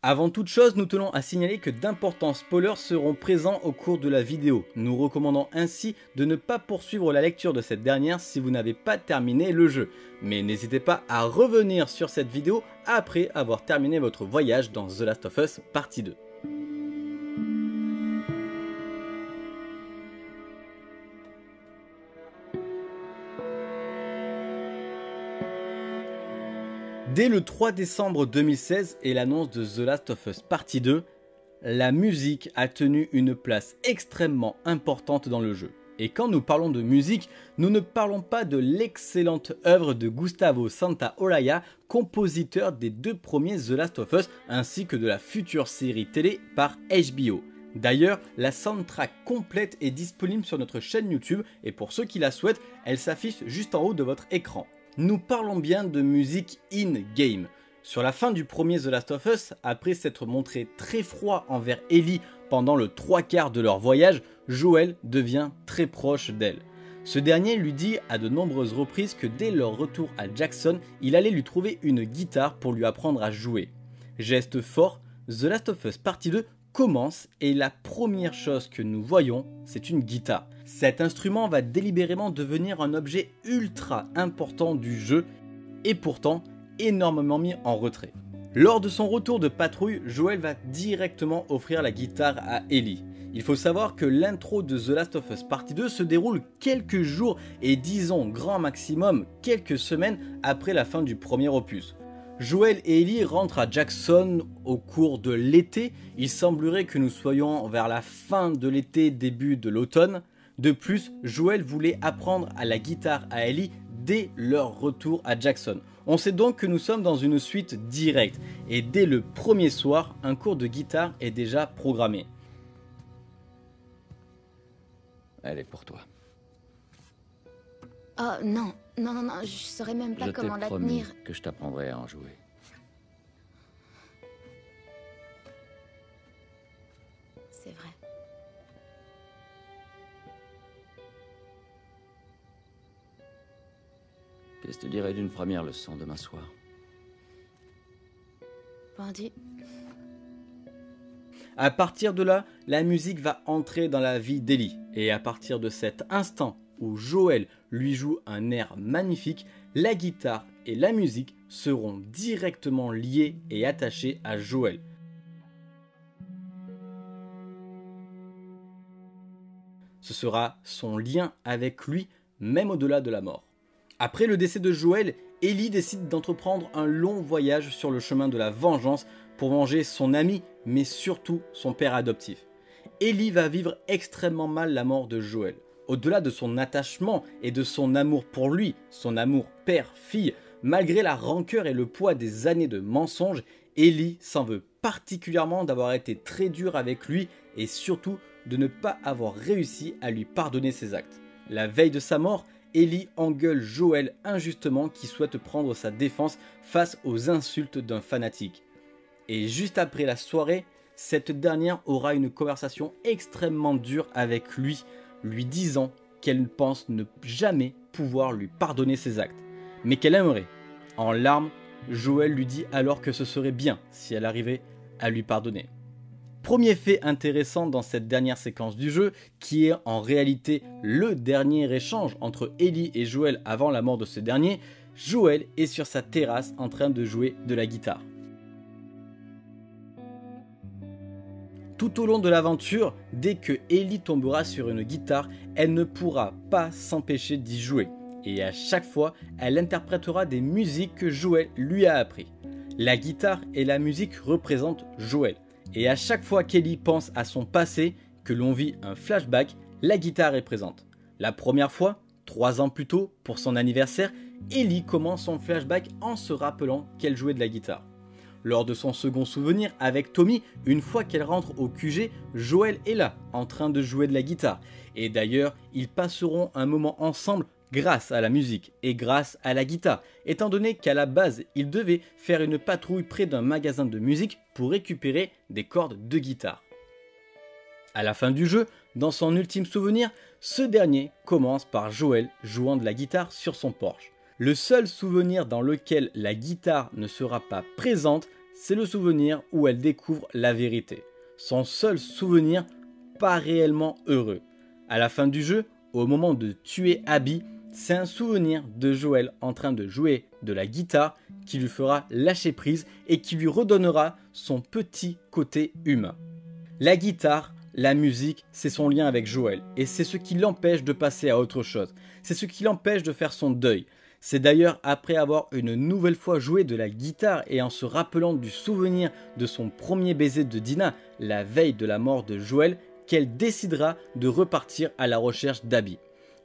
Avant toute chose, nous tenons à signaler que d'importants spoilers seront présents au cours de la vidéo. Nous recommandons ainsi de ne pas poursuivre la lecture de cette dernière si vous n'avez pas terminé le jeu. Mais n'hésitez pas à revenir sur cette vidéo après avoir terminé votre voyage dans The Last of Us partie 2. Dès le 3 décembre 2016 et l'annonce de The Last of Us Partie 2, la musique a tenu une place extrêmement importante dans le jeu. Et quand nous parlons de musique, nous ne parlons pas de l'excellente œuvre de Gustavo Santaolalla, compositeur des deux premiers The Last of Us ainsi que de la future série télé par HBO. D'ailleurs, la soundtrack complète est disponible sur notre chaîne YouTube et pour ceux qui la souhaitent, elle s'affiche juste en haut de votre écran nous parlons bien de musique in-game. Sur la fin du premier The Last of Us, après s'être montré très froid envers Ellie pendant le trois quarts de leur voyage, Joel devient très proche d'elle. Ce dernier lui dit à de nombreuses reprises que dès leur retour à Jackson, il allait lui trouver une guitare pour lui apprendre à jouer. Geste fort, The Last of Us Partie 2 commence et la première chose que nous voyons, c'est une guitare. Cet instrument va délibérément devenir un objet ultra important du jeu et pourtant énormément mis en retrait. Lors de son retour de patrouille, Joel va directement offrir la guitare à Ellie. Il faut savoir que l'intro de The Last of Us Partie 2 se déroule quelques jours et disons grand maximum quelques semaines après la fin du premier opus. Joel et Ellie rentrent à Jackson au cours de l'été. Il semblerait que nous soyons vers la fin de l'été, début de l'automne. De plus, Joel voulait apprendre à la guitare à Ellie dès leur retour à Jackson. On sait donc que nous sommes dans une suite directe et dès le premier soir, un cours de guitare est déjà programmé. Elle est pour toi. Oh non, non, non, non, je saurais même pas comment la tenir. que je t'apprendrai à en jouer. C'est vrai. Qu'est-ce que tu dirais d'une première leçon demain soir Bandit. À partir de là, la musique va entrer dans la vie d'Ellie. Et à partir de cet instant où Joël lui joue un air magnifique, la guitare et la musique seront directement liées et attachées à Joël. Ce sera son lien avec lui, même au-delà de la mort. Après le décès de Joël, Ellie décide d'entreprendre un long voyage sur le chemin de la vengeance pour venger son ami, mais surtout son père adoptif. Ellie va vivre extrêmement mal la mort de Joël au-delà de son attachement et de son amour pour lui, son amour père-fille, malgré la rancœur et le poids des années de mensonges, Ellie s'en veut particulièrement d'avoir été très dur avec lui et surtout de ne pas avoir réussi à lui pardonner ses actes. La veille de sa mort, Ellie engueule Joël injustement qui souhaite prendre sa défense face aux insultes d'un fanatique. Et juste après la soirée, cette dernière aura une conversation extrêmement dure avec lui lui disant qu'elle pense ne jamais pouvoir lui pardonner ses actes, mais qu'elle aimerait. En larmes, Joël lui dit alors que ce serait bien si elle arrivait à lui pardonner. Premier fait intéressant dans cette dernière séquence du jeu, qui est en réalité le dernier échange entre Ellie et Joël avant la mort de ce dernier, Joël est sur sa terrasse en train de jouer de la guitare. Tout au long de l'aventure, dès que Ellie tombera sur une guitare, elle ne pourra pas s'empêcher d'y jouer. Et à chaque fois, elle interprétera des musiques que Joël lui a appris. La guitare et la musique représentent Joël. Et à chaque fois qu'Ellie pense à son passé, que l'on vit un flashback, la guitare est présente. La première fois, trois ans plus tôt, pour son anniversaire, Ellie commence son flashback en se rappelant qu'elle jouait de la guitare. Lors de son second souvenir avec Tommy, une fois qu'elle rentre au QG, Joël est là, en train de jouer de la guitare. Et d'ailleurs, ils passeront un moment ensemble grâce à la musique et grâce à la guitare, étant donné qu'à la base, ils devaient faire une patrouille près d'un magasin de musique pour récupérer des cordes de guitare. À la fin du jeu, dans son ultime souvenir, ce dernier commence par Joël jouant de la guitare sur son Porsche. Le seul souvenir dans lequel la guitare ne sera pas présente, c'est le souvenir où elle découvre la vérité. Son seul souvenir pas réellement heureux. À la fin du jeu, au moment de tuer Abby, c'est un souvenir de Joël en train de jouer de la guitare qui lui fera lâcher prise et qui lui redonnera son petit côté humain. La guitare, la musique, c'est son lien avec Joël et c'est ce qui l'empêche de passer à autre chose. C'est ce qui l'empêche de faire son deuil. C'est d'ailleurs après avoir une nouvelle fois joué de la guitare et en se rappelant du souvenir de son premier baiser de Dina la veille de la mort de Joël qu'elle décidera de repartir à la recherche d'Abby.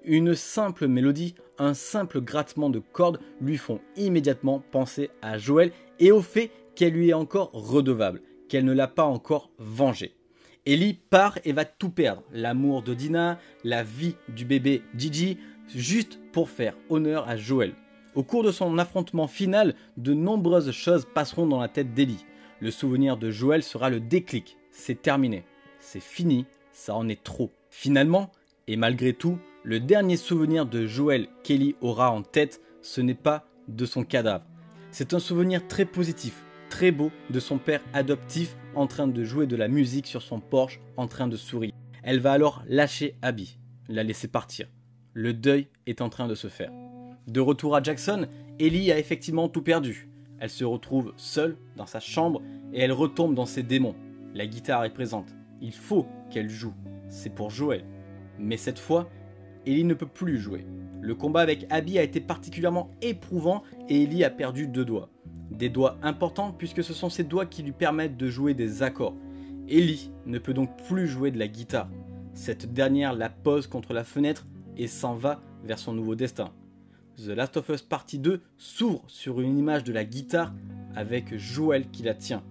Une simple mélodie, un simple grattement de cordes lui font immédiatement penser à Joël et au fait qu'elle lui est encore redevable, qu'elle ne l'a pas encore vengé. Ellie part et va tout perdre, l'amour de Dina, la vie du bébé Gigi, juste pour faire honneur à Joël. Au cours de son affrontement final, de nombreuses choses passeront dans la tête d'Ellie. Le souvenir de Joël sera le déclic, c'est terminé, c'est fini, ça en est trop. Finalement, et malgré tout, le dernier souvenir de Joël qu'Ellie aura en tête, ce n'est pas de son cadavre. C'est un souvenir très positif, très beau de son père adoptif en train de jouer de la musique sur son porche, en train de sourire. Elle va alors lâcher Abby, la laisser partir. Le deuil est en train de se faire. De retour à Jackson, Ellie a effectivement tout perdu. Elle se retrouve seule dans sa chambre et elle retombe dans ses démons. La guitare est présente. Il faut qu'elle joue. C'est pour Joël. Mais cette fois, Ellie ne peut plus jouer. Le combat avec Abby a été particulièrement éprouvant et Ellie a perdu deux doigts. Des doigts importants puisque ce sont ces doigts qui lui permettent de jouer des accords. Ellie ne peut donc plus jouer de la guitare. Cette dernière la pose contre la fenêtre et s'en va vers son nouveau destin. The Last of Us Partie 2 s'ouvre sur une image de la guitare avec Joël qui la tient.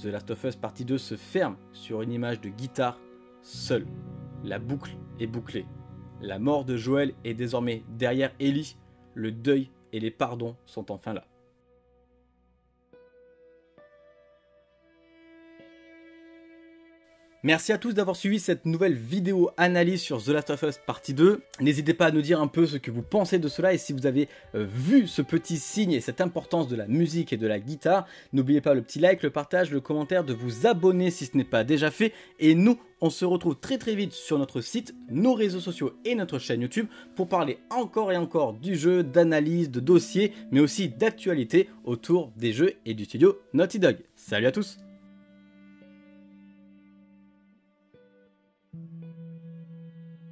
The Last of Us Partie 2 se ferme sur une image de guitare seule. La boucle est bouclée. La mort de Joël est désormais derrière Ellie. Le deuil et les pardons sont enfin là. Merci à tous d'avoir suivi cette nouvelle vidéo analyse sur The Last of Us partie 2. N'hésitez pas à nous dire un peu ce que vous pensez de cela et si vous avez euh, vu ce petit signe et cette importance de la musique et de la guitare, n'oubliez pas le petit like, le partage, le commentaire, de vous abonner si ce n'est pas déjà fait. Et nous, on se retrouve très très vite sur notre site, nos réseaux sociaux et notre chaîne YouTube pour parler encore et encore du jeu, d'analyse, de dossiers, mais aussi d'actualité autour des jeux et du studio Naughty Dog. Salut à tous Thank you.